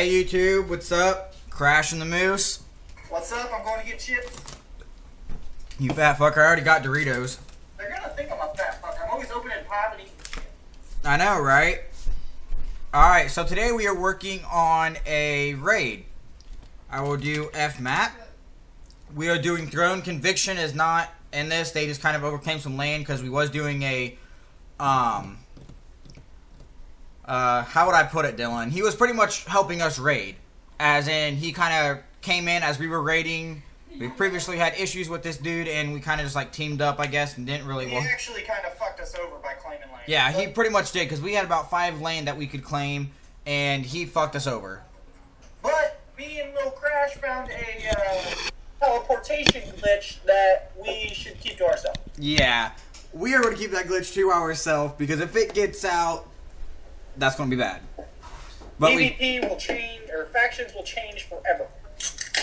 Hey YouTube, what's up? Crashing the moose. What's up? I'm going to get chips. You fat fucker, I already got Doritos. They're gonna think I'm a fat fucker. I'm always opening poverty. I know, right? Alright, so today we are working on a raid. I will do F map. We are doing Throne Conviction is not in this. They just kind of overcame some land because we was doing a um uh how would I put it, Dylan? He was pretty much helping us raid. As in he kind of came in as we were raiding. We previously had issues with this dude and we kind of just like teamed up, I guess, and didn't really He well, actually kind of fucked us over by claiming land. yeah, he pretty much did because we had about five land that we could claim, and he fucked us over. But me and Lil Crash found a uh, teleportation glitch that we should keep to ourselves. Yeah, we are going to keep that glitch to ourselves because if it gets out, that's going to be bad. But we, PvP will change, or factions will change forever.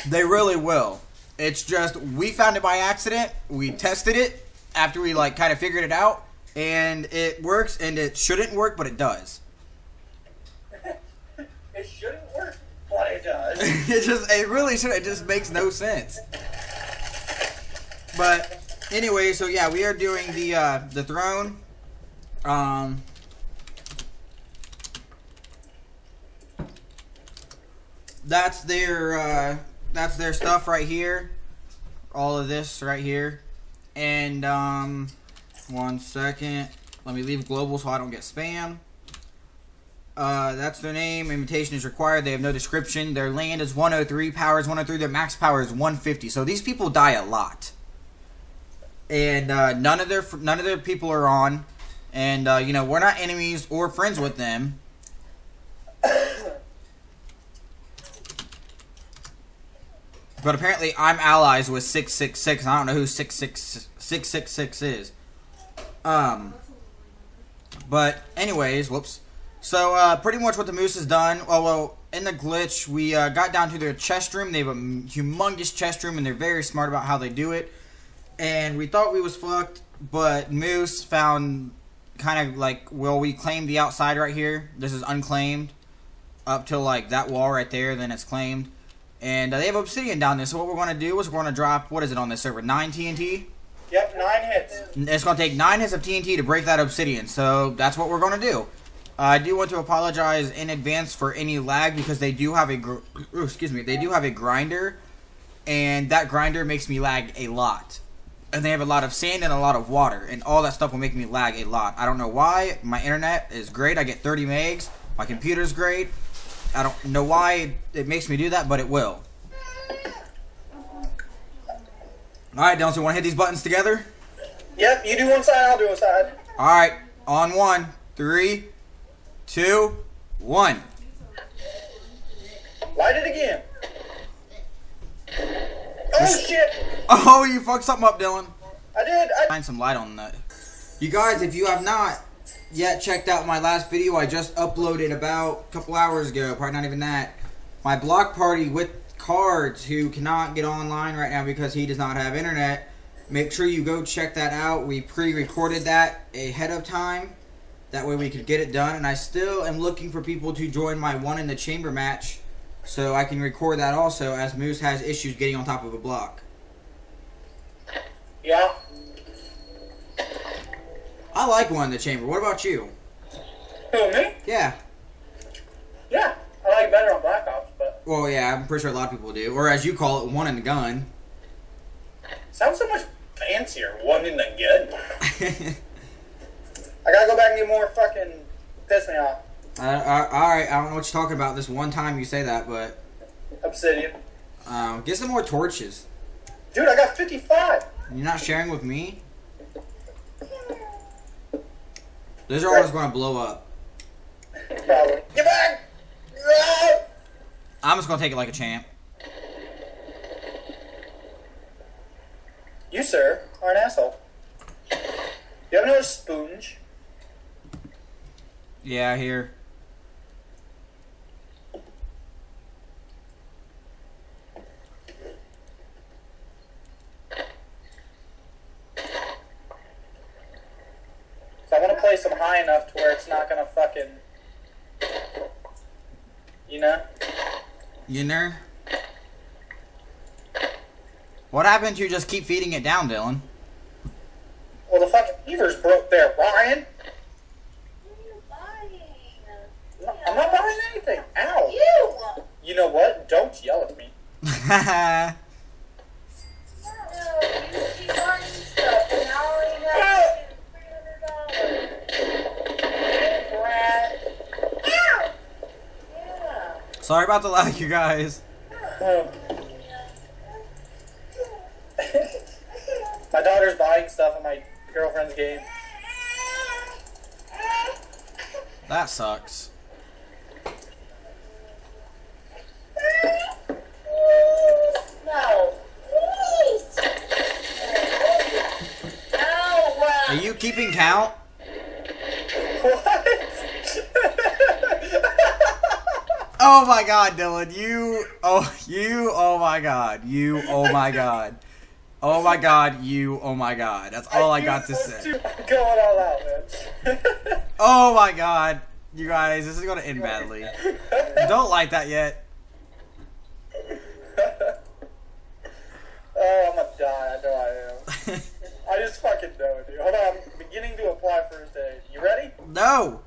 they really will. It's just we found it by accident. We tested it after we like kind of figured it out, and it works. And it shouldn't work, but it does. It shouldn't work, but it does. it just it really should. It just makes no sense. But anyway, so yeah, we are doing the uh, the throne. Um. That's their uh, that's their stuff right here. All of this right here, and um, one second. Let me leave global so I don't get spam. Uh, that's their name. Invitation is required. They have no description. Their land is 103. Power is 103. Their max power is 150. So these people die a lot. And uh, none of their none of their people are on. And uh, you know we're not enemies or friends with them. But apparently I'm allies with 666. I don't know who 666 is. Um. But anyways, whoops. So, uh, pretty much what the Moose has done, well, well in the glitch, we uh, got down to their chest room. They have a humongous chest room, and they're very smart about how they do it. And we thought we was fucked, but Moose found kind of like, well, we claimed the outside right here. This is unclaimed. Up till, like, that wall right there, then it's claimed. And uh, they have obsidian down there, so what we're going to do is we're going to drop, what is it on this server, 9 TNT? Yep, nine hits. It's going to take 9 hits of TNT to break that obsidian, so that's what we're going to do. I do want to apologize in advance for any lag because they do have a gr- ooh, excuse me they do have a grinder, and that grinder makes me lag a lot. And they have a lot of sand and a lot of water, and all that stuff will make me lag a lot. I don't know why. My internet is great. I get 30 megs. My computer's great. I don't know why it makes me do that, but it will. All right, Dylan. So, want to hit these buttons together? Yep, you do one side, I'll do one side. All right, on one, three, two, one. Light it again. Oh shit! Oh, you fucked something up, Dylan. I did. I Shine some light on that. You guys, if you have not yet checked out my last video, I just uploaded about a couple hours ago, probably not even that. My block party with cards who cannot get online right now because he does not have internet. Make sure you go check that out. We pre-recorded that ahead of time. That way we could get it done. And I still am looking for people to join my one in the chamber match. So I can record that also as Moose has issues getting on top of a block. yeah. I like one in the chamber. What about you? Who me? Yeah. Yeah, I like it better on Black Ops, but Well, yeah, I'm pretty sure a lot of people do. Or as you call it, one in the gun. sounds so much fancier. One in the gun. I gotta go back and get more fucking piss me off. uh, uh, Alright, I don't know what you're talking about this one time you say that, but Obsidian. um, get some more torches. Dude, I got 55. You're not sharing with me? Those are always going to blow up. Probably. Get back! I'm just going to take it like a champ. You, sir, are an asshole. You have another sponge? Yeah, here. So I want to place them high enough to where it's not gonna fucking, you know. You know? What happened to you just keep feeding it down, Dylan? Well, the fucking beaver's broke there, Ryan. No, I'm not buying anything. Ow. You! You know what? Don't yell at me. Sorry about the lag, you guys. Oh. my daughter's buying stuff on my girlfriend's game. That sucks. No. No. Are you keeping count? What? Oh my god, Dylan, you oh you oh my god. You oh my god. Oh my god, you oh my god. That's all I got to say. Going all out, man. Oh my god. You guys, this is gonna end badly. Don't like that yet. oh, I'm gonna die. I know I am. I just fucking know it, dude. Hold on, I'm beginning to apply for first aid. You ready? No!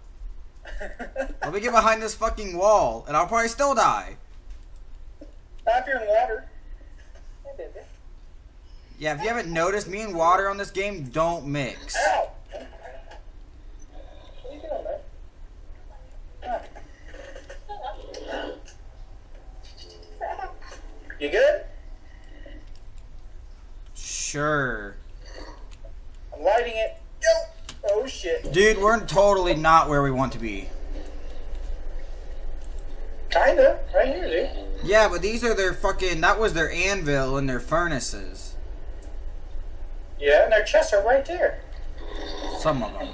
Let me get behind this fucking wall, and I'll probably still die. Not if you're in water. Yeah, if you haven't noticed, me and water on this game don't mix. Ow! What are you doing, man? You good? Sure. I'm lighting it. Yo! Oh shit. Dude, we're totally not where we want to be. Kinda. Right here, dude. Yeah, but these are their fucking. That was their anvil and their furnaces. Yeah, and their chests are right there. Some of them.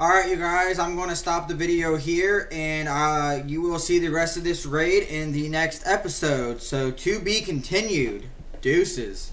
Alright, you guys, I'm going to stop the video here, and uh, you will see the rest of this raid in the next episode. So, to be continued. Deuces.